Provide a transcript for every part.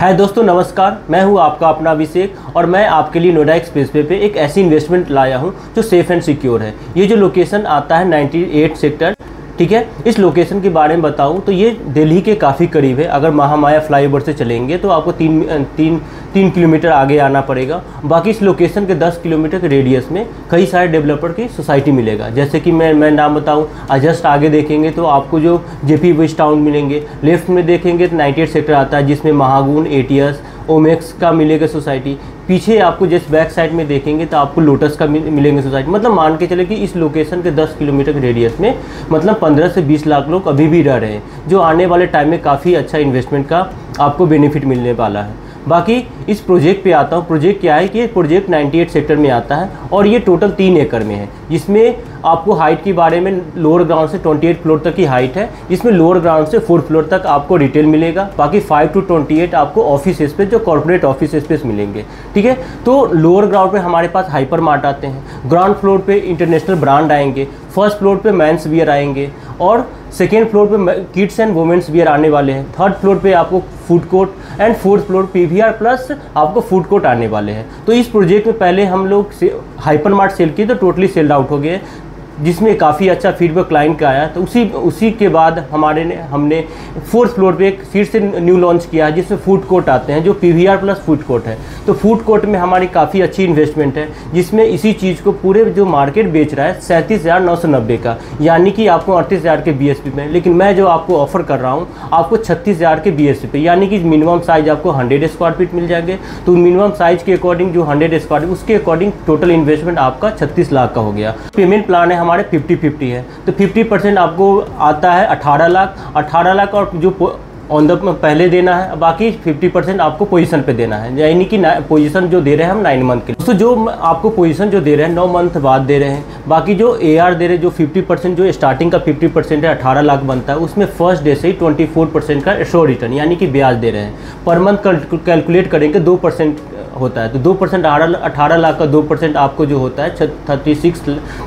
है दोस्तों, नमस्कार। मैं हूँ आपका अपना अभिषेक और मैं आपके लिए नोएडा एक्सप्रेस वे पे एक ऐसी इन्वेस्टमेंट लाया हूँ जो सेफ़ एंड सिक्योर है। ये जो लोकेशन आता है 98 सेक्टर ठीक है? इस लोकेशन के बारे में बताऊँ तो ये दिल्ली के काफ़ी करीब है। अगर महामाया फ्लाईओवर से चलेंगे तो आपको तीन तीन तीन किलोमीटर आगे आना पड़ेगा। बाकी इस लोकेशन के 10 किलोमीटर के रेडियस में कई सारे डेवलपर की सोसाइटी मिलेगा। जैसे कि मैं मैं नाम बताऊँ जस्ट आगे देखेंगे तो आपको जो जे पी वेस्ट टाउन मिलेंगे। लेफ़्ट में देखेंगे तो नाइन्टी सेक्टर आता है, जिसमें महागुन एटीएस ओमेक्स का मिलेगा सोसाइटी। पीछे आपको जिस बैक साइड में देखेंगे तो आपको लोटस का मिलेंगे सोसाइटी। मतलब मान के चले कि इस लोकेशन के 10 किलोमीटर के रेडियस में मतलब 15 से 20 लाख लोग अभी भी रह रहे हैं, जो आने वाले टाइम में काफ़ी अच्छा इन्वेस्टमेंट का आपको बेनिफिट मिलने वाला है। बाकी इस प्रोजेक्ट पे आता हूँ। प्रोजेक्ट क्या है कि प्रोजेक्ट 98 सेक्टर में आता है और ये टोटल तीन एकड़ में है, जिसमें आपको हाइट के बारे में लोअर ग्राउंड से 28 फ्लोर तक की हाइट है। इसमें लोअर ग्राउंड से फोर्थ फ्लोर तक आपको रिटेल मिलेगा। बाकी 5 टू 28 आपको ऑफ़िस स्पेस जो कॉर्पोरेट ऑफ़िस स्पेस मिलेंगे। ठीक है? तो लोअर ग्राउंड पे हमारे पास हाइपर मार्ट आते हैं। ग्राउंड फ्लोर पे इंटरनेशनल ब्रांड आएँगे। फ़र्स्ट फ्लोर पे मैंस वियर आएँगे। और सेकेंड फ्लोर पे किड्स एंड वुमेंस वियर आने वाले हैं। थर्ड फ्लोर पे आपको food court and fourth floor PVR plus आपको फ़ूड कोर्ट आने वाले हैं। तो इस प्रोजेक्ट में पहले हम लोग हाइपर मार्ट सेल किए तो टोटली सेल्ड आउट हो गए। जिसमें काफ़ी अच्छा फीडबैक क्लाइंट का आया तो उसी उसी के बाद हमारे ने, हमने फोर्थ फ्लोर पे एक फिर से न्यू लॉन्च किया है, जिसमें फ़ूड कोर्ट आते हैं, जो पीवीआर प्लस फ़ूड कोर्ट है। तो फ़ूड कोर्ट में हमारी काफ़ी अच्छी इन्वेस्टमेंट है, जिसमें इसी चीज़ को पूरे जो मार्केट बेच रहा है, सैंतीस का। यानी कि आपको अड़तीस के बीएसपी में, लेकिन मैं जो आपको ऑफ़र कर रहा हूँ, आपको छत्तीस के बी पे, यानी कि मिनिमम साइज़ आपको हंड्रेड स्क्वायर फीट मिल जाएँगे। तो मिनिमम साइज़ के अकॉर्डिंग जो हंड्रेड स्क्वायर उसके अकॉर्डिंग टोटल इन्वेस्टमेंट आपका छत्तीस लाख का हो गया। पेमेंट प्लान है हमारे फिफ्टी फिफ्टी है। तो 50 परसेंट आपको आता है 18 लाख। 18 लाख और जो ऑन द पहले देना है, बाकी 50 परसेंट आपको पोजीशन पे देना है। यानी कि पोजीशन जो दे रहे हैं हम नाइन मंथ के तो जो आपको पोजीशन जो दे रहे हैं, नौ मंथ बाद दे रहे हैं। बाकी जो एआर दे रहे हैं, जो 50 परसेंट जो स्टार्टिंग का 50 परसेंट है 18 लाख बनता है, उसमें फ़र्स्ट डे से ही 24 परसेंट का शो रिटर्न यानी कि ब्याज दे रहे हैं। पर मंथ कैलकुलेट करेंगे, दो परसेंट होता है तो दो परसेंट अठारह लाख का दो परसेंट आपको जो होता है thirty six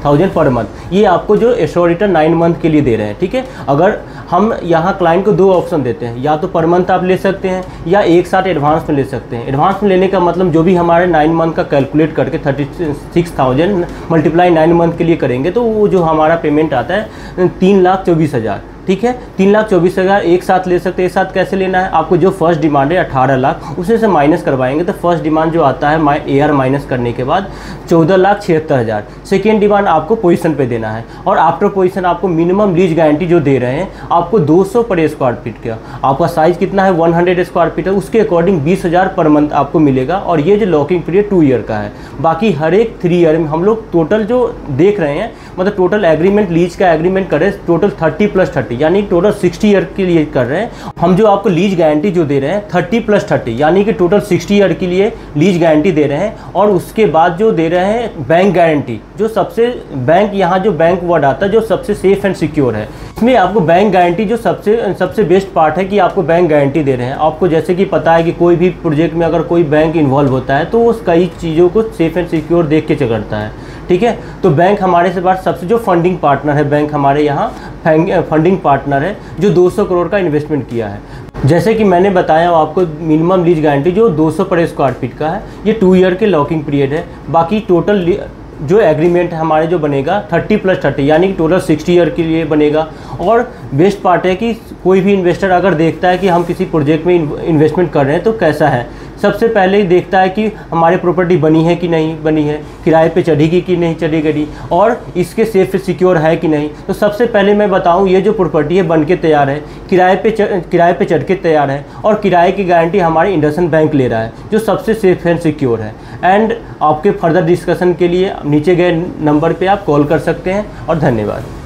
thousand per month ये आपको जो एश्योर रिटर्न नाइन मंथ के लिए दे रहे हैं, ठीक है? अगर हम यहाँ क्लाइंट को दो ऑप्शन देते हैं, या तो पर मंथ आप ले सकते हैं, या एक साथ एडवांस में ले सकते हैं। एडवांस में लेने का मतलब जो भी हमारे नाइन मंथ का कैलकुलेट करके thirty six thousand multiply nine month के लिए करेंगे तो वो जो हमारा पेमेंट आता है, तीन लाख चौबीस हज़ार। ठीक है? तीन लाख चौबीस हज़ार एक साथ ले सकते हैं, एक साथ कैसे लेना है? आपको जो फ़र्स्ट डिमांड है, अठारह लाख, उसे से माइनस करवाएँगे तो फ़र्स्ट डिमांड जो आता है ए आर माइनस करने के बाद, चौदह लाख छिहत्तर हज़ार। सेकेंड डिमांड आपको पोजीशन पे देना है। और आफ्टर पोजीशन आपको मिनिमम लीज गारंटी जो दे रहे हैं, आपको 200 पर स्क्वायर फीट का। आपका साइज़ कितना है? 100 स्क्वायर फीट है। उसके अकॉर्डिंग बीस हज़ार पर मंथ आपको मिलेगा। और ये जो लॉकिंग पीरियड टू ईयर का है। बाकी हर एक थ्री ईयर में हम लोग टोटल जो देख रहे हैं मतलब टोटल एग्रीमेंट लीज का एग्रीमेंट करें टोटल थर्टी प्लस थर्टी यानी टोटल सिक्सटी ईयर के लिए कर रहे हैं। हम जो आपको लीज गारंटी जो दे रहे हैं थर्टी प्लस थर्टी यानी कि टोटल सिक्सटी ईयर के लिए लीज गारंटी दे रहे हैं और उसके बाद जो दे रहे हैं बैंक गारंटी जो सबसे बैंक यहाँ जो बैंक वर्ड आता है, जो सबसे सेफ़ एंड सिक्योर है। इसमें आपको बैंक गारंटी जो सबसे सबसे बेस्ट पार्ट है कि आपको बैंक गारंटी दे रहे हैं। आपको जैसे कि पता है कि कोई भी प्रोजेक्ट में अगर कोई बैंक इन्वॉल्व होता है तो उस कई चीज़ों को सेफ़ एंड सिक्योर देख के चलता है। ठीक है? तो बैंक हमारे से बात सबसे जो फंडिंग पार्टनर है बैंक हमारे यहाँ फंडिंग पार्टनर है, जो 200 करोड़ का इन्वेस्टमेंट किया है। जैसे कि मैंने बताया हूँ आपको मिनिमम लीज गारंटी जो 200 पर स्क्वायर फीट का है, ये टू ईयर के लॉकिंग पीरियड है। बाकी टोटल जो एग्रीमेंट हमारे जो बनेगा 30 प्लस 30 यानी कि टोटल 60 ईयर के लिए बनेगा। और बेस्ट पार्ट है कि कोई भी इन्वेस्टर अगर देखता है कि हम किसी प्रोजेक्ट में इन्वेस्टमेंट कर रहे हैं तो कैसा है? सबसे पहले ही देखता है कि हमारी प्रॉपर्टी बनी है कि नहीं, बनी है, किराए पे चढ़ेगी कि नहीं चढ़ेगी, और इसके सेफ़ सिक्योर है कि नहीं। तो सबसे पहले मैं बताऊँ, ये जो प्रॉपर्टी है बन के तैयार है, किराए पे किराए पे चढ़ के तैयार है, और किराए की गारंटी हमारे इंडसन बैंक ले रहा है, जो सबसे सेफ़ एंड सिक्योर है। एंड आपके फर्दर डिस्कशन के लिए नीचे गए नंबर पर आप कॉल कर सकते हैं, और धन्यवाद।